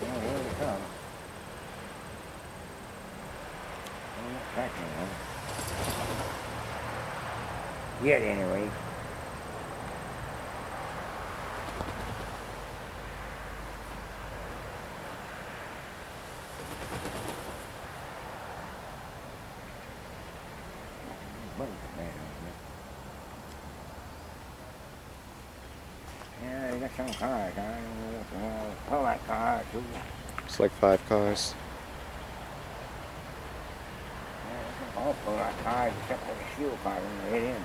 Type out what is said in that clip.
They come. Yet, anyway. It's like five cars. Of cars except for the fuel car when they hit in.